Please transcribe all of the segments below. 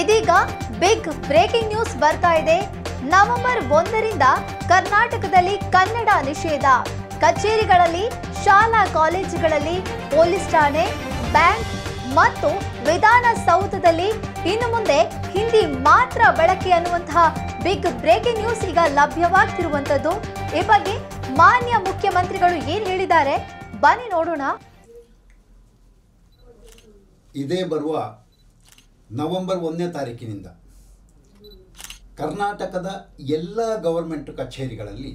ಇದೀಗ big breaking news ಬರ್ತಾ ಇದೆ. ನವೆಂಬರ್ ಒಂದರಿಂದ ಕರ್ನಾಟಕದಲ್ಲಿ ಕನ್ನಡ ನಿಷೇಧ. ಕಚೇರಿಗಳಲ್ಲಿ, ಶಾಲಾ ಕಾಲೇಜುಗಳಲ್ಲಿ, ಪೊಲೀಸ್ ಠಾಣೆ, ಬ್ಯಾಂಕ್ ಮತ್ತು ವಿಧಾನಸೌಧದಲ್ಲಿ ಇನ್ನು ಮುಂದೆ ಹಿಂದಿ ಮಾತ್ರ ಬಳಕೆ ಅನ್ನುವಂತಹ ಬಿಗ್ ಬ್ರೇಕಿಂಗ್ ನ್ಯೂಸ್ ಈಗ ಲಭ್ಯವಾಗ್ತಿರುವಂತದ್ದು ಈ ಬಗ್ಗೆ ಮಾನ್ಯ ಮುಖ್ಯಮಂತ್ರಿಗಳು ಏನ್ ಹೇಳಿದ್ದಾರೆ? ಬನ್ನಿ ನೋಡೋಣ. ಇದೇ ಬರುವ ನವೆಂಬರ್ ಒಂದನೇ ತಾರೀಕಿನಿಂದ ಕರ್ನಾಟಕದ ಎಲ್ಲ ಗವರ್ಮೆಂಟ್ ಕಚೇರಿಗಳಲ್ಲಿ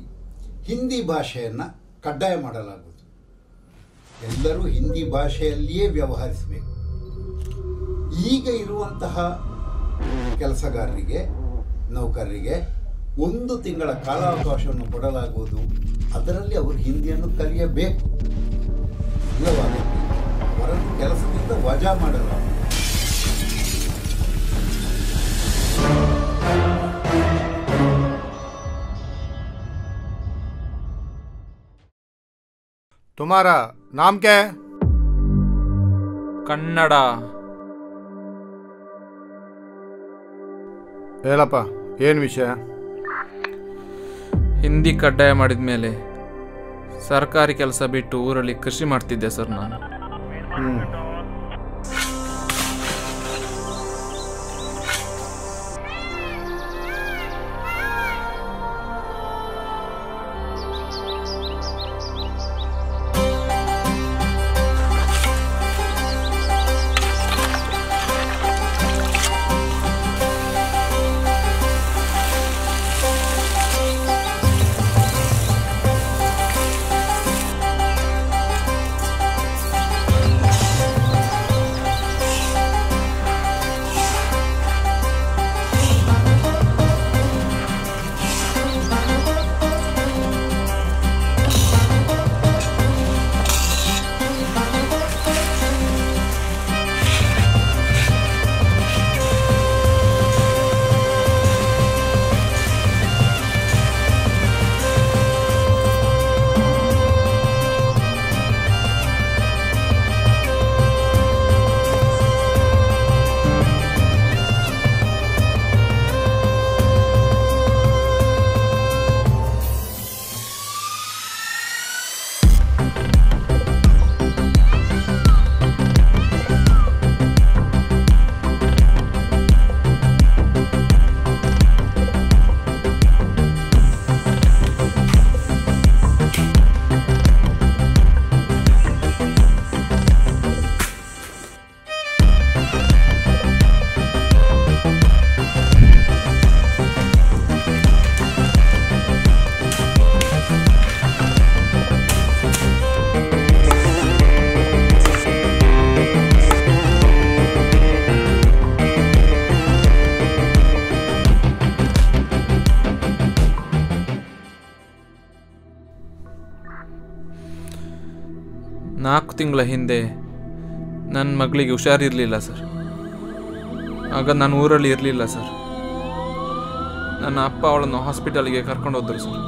ಹಿಂದಿ ಭಾಷೆಯನ್ನು ಕಡ್ಡಾಯ ಮಾಡಲಾಗುವುದು. ಎಲ್ಲರೂ ಹಿಂದಿ ಭಾಷೆಯಲ್ಲಿಯೇ ವ್ಯವಹರಿಸಬೇಕು. ಈಗ ಇರುವಂತಹ ಕೆಲಸಗಾರರಿಗೆ, ನೌಕರರಿಗೆ ಒಂದು ತಿಂಗಳ ಕಾಲಾವಕಾಶವನ್ನು ಕೊಡಲಾಗುವುದು. ಅದರಲ್ಲಿ ಅವರು ಹಿಂದಿಯನ್ನು ಕಲಿಯಬೇಕು. ಇಲ್ಲವಾದಲ್ಲಿ ಅವರನ್ನು ಕೆಲಸದಿಂದ ವಜಾ ಮಾಡಲಾಗುವುದು. तुम्हारा नाम क्या है ಕನ್ನಡ ಹೇಳಪ್ಪ ಏನು ವಿಷಯ ಹಿಂದಿ ಕಡ್ಡಾಯ ಮಾಡಿದ ಮೇಲೆ ಸರ್ಕಾರಿ ಕೆಲಸ ಬಿಟ್ಟು ಊರಲ್ಲಿ ಕೃಷಿ ಮಾಡ್ತಿದ್ದೆ ಸರ್ ನಾನು ಹ್ಞೂ ತಿಂಗಳ ಹಿಂದೆ ನನ್ನ ಮಗಳಿಗೆ ಹುಷಾರಿರಲಿಲ್ಲ ಸರ್. ಆಗ ನಾನು ಊರಲ್ಲಿ ಇರಲಿಲ್ಲ ಸರ್. ನನ್ನ ಅಪ್ಪ ಅವಳನ್ನು ಹಾಸ್ಪಿಟಲ್ಗೆ ಕರ್ಕೊಂಡು ಹೋದರು ಸರ್.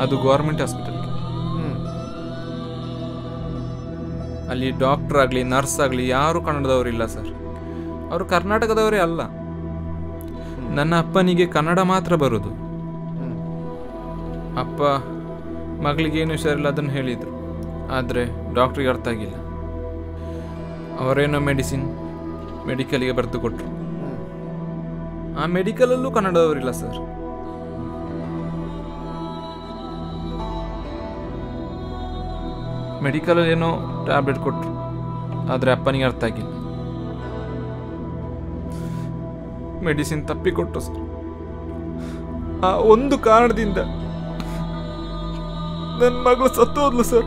ಅದು ಗೌರ್ಮೆಂಟ್ ಹಾಸ್ಪಿಟಲ್ಗೆ. ಅಲ್ಲಿ ಡಾಕ್ಟರ್ ಆಗಲಿ, ನರ್ಸ್ ಆಗಲಿ ಯಾರು ಕನ್ನಡದವರಿಲ್ಲ ಸರ್. ಅವರು ಕರ್ನಾಟಕದವರೇ ಅಲ್ಲ. ನನ್ನ ಅಪ್ಪನಿಗೆ ಕನ್ನಡ ಮಾತ್ರ ಬರೋದು. ಅಪ್ಪ ಮಗಳಿಗೆ ಏನು ಹುಷಾರಿಲ್ಲ ಅದನ್ನು ಹೇಳಿದರು. ಆದರೆ ಡಾಕ್ಟ್ರಿಗೆ ಅರ್ಥ ಆಗಿಲ್ಲ. ಅವರೇನೋ ಮೆಡಿಸಿನ್ ಮೆಡಿಕಲ್ಗೆ ಬರೆದು ಕೊಟ್ಟರು ಆ ಮೆಡಿಕಲಲ್ಲೂ ಕನ್ನಡದವರಿಲ್ಲ ಸರ್. ಮೆಡಿಕಲಲ್ಲಿ ಏನೋ ಟ್ಯಾಬ್ಲೆಟ್ ಕೊಟ್ಟರು ಆದರೆ ಅಪ್ಪನಿಗೆ ಅರ್ಥ ಆಗಿಲ್ಲ. ಮೆಡಿಸಿನ್ ತಪ್ಪಿಕೊಟ್ಟು ಸರ್. ಆ ಒಂದು ಕಾರಣದಿಂದ ನನ್ನ ಮಗಳು ಸತ್ತು ಹೋದ್ಲು ಸರ್.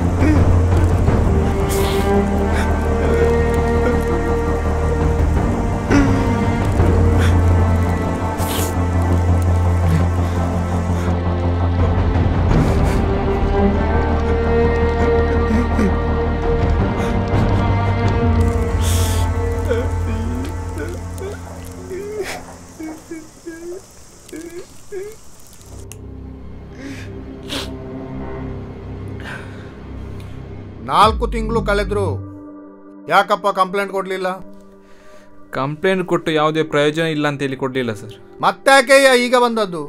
ನಾಲ್ಕು ತಿಂಗಳು ಕಳೆದ್ರು. ಯಾಕಪ್ಪ ಕಂಪ್ಲೇಂಟ್ ಕೊಡಲಿಲ್ಲ? ಕಂಪ್ಲೇಂಟ್ ಕೊಟ್ಟು ಯಾವುದೇ ಪ್ರಯೋಜನ ಇಲ್ಲ ಅಂತ ಹೇಳಿ ಕೊಡಲಿಲ್ಲ ಸರ್. ಮತ್ತಾಕೆಯ ಈಗ ಬಂದದ್ದು?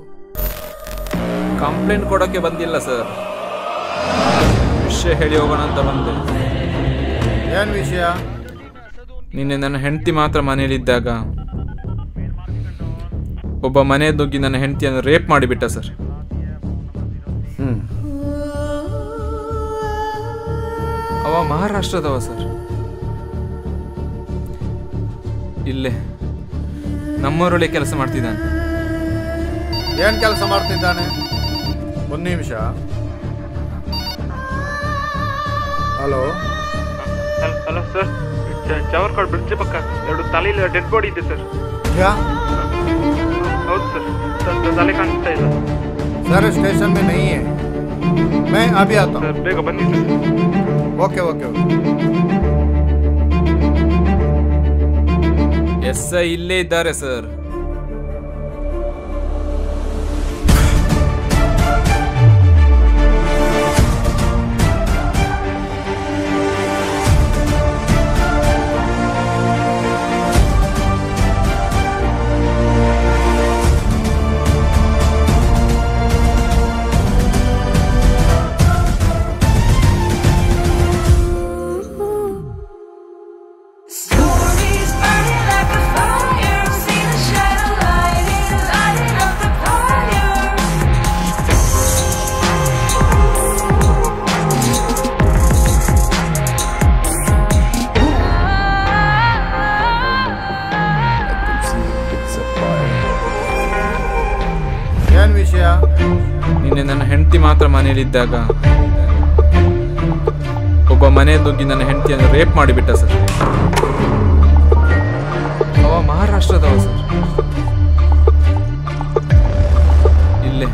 ಕಂಪ್ಲೇಂಟ್ ಕೊಡೋಕ್ಕೆ ಬಂದಿಲ್ಲ ಸರ್. ವಿಷಯ ಹೇಳಿ ಹೋಗೋಣ ಅಂತ ಬಂದೆ. ಏನು ವಿಷಯ? ನಿನ್ನೆ ನನ್ನ ಹೆಂಡತಿ ಮಾತ್ರ ಮನೆಯಲ್ಲಿದ್ದಾಗ ಒಬ್ಬ ಮನೆ ನುಗ್ಗಿ ನನ್ನ ಹೆಂಡತಿಯನ್ನು ರೇಪ್ ಮಾಡಿಬಿಟ್ಟ ಸರ್. ಅವ ಮಹಾರಾಷ್ಟ್ರದವ ಸರ್ ಇಲ್ಲೇ ನಮ್ಮೂರೊಳಗೆ ಕೆಲಸ ಮಾಡ್ತಿದ್ದಾನೆ ಏನು ಕೆಲಸ ಮಾಡ್ತಿದ್ದಾನೆ ಒಂದು ನಿಮಿಷ hello hello sir Chavarkad bridge ಪಕ್ಕ ಎರಡು ತಲೆಯಲ್ಲಿ ಡೆಡ್ ಬಾಡಿ ಇದೆ ಸರ್ क्या ಹೌದು ಸರ್ ತ- ತಲೆ ಕಾಣಿಸ್ತಾ ಇಲ್ಲ सर स्टेशन में नहीं है मैं अभी आता हूँ ಸರ್ ಬೇಗ ಓಕೆ ಓಕೆ ಎಸ್ ಐ ಇಲ್ಲೇ ಇದ್ದಾರೆ ಸರ್. ಮಾತ್ರ ಮನೆಯಲ್ಲಿದ್ದಾಗ ಒಬ್ಬ ಮನೆ ನುಗ್ಗಿ ನನ್ನ ಹೆಂಡತಿಯನ್ನು ರೇಪ್ ಮಾಡಿಬಿಟ್ಟ ಸರ್. ಅವ ಮಹಾರಾಷ್ಟ್ರದವ ಸರ್. ಇಲ್ಲೇ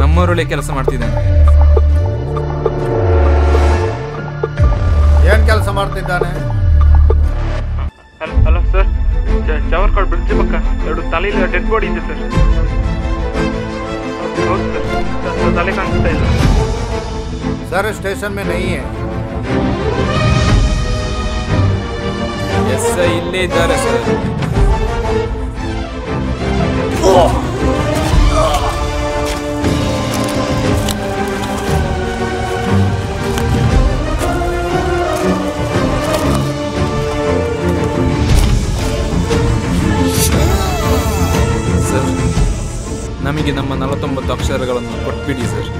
ನಮ್ಮೂರಲ್ಲಿ ಕೆಲಸ ಮಾಡ್ತಿದ್ದಾನೆ. ಏನು ಕೆಲಸ ಮಾಡ್ತಿದ್ದಾನೆ? ಹಲೋ ಸರ್ ಚವರ್ಕಾಡ್ ಬ್ರಿಡ್ಜ್ ಪಕ್ಕ ಎರಡು ತಲೆಯಲ್ಲಿ ಡೆಡ್ ಬಾಡಿ ಇದೆ ಸರ್. ಹೌದು ಸರ್ ತ- ತಲೆ ಕಾಣಿಸ್ತಾ ಇಲ್ಲ सर स्टेशन में नहीं है ಎಸ್ ಐ ಇಲ್ಲೇ ಇದ್ದಾರೆ ಸರ್ ಸರ್ ನಲವತ್ತೊಂಬತ್ತು ಅಕ್ಷರಗಳನ್ನು ಕೊಟ್ಬಿಡಿ ಸರ್.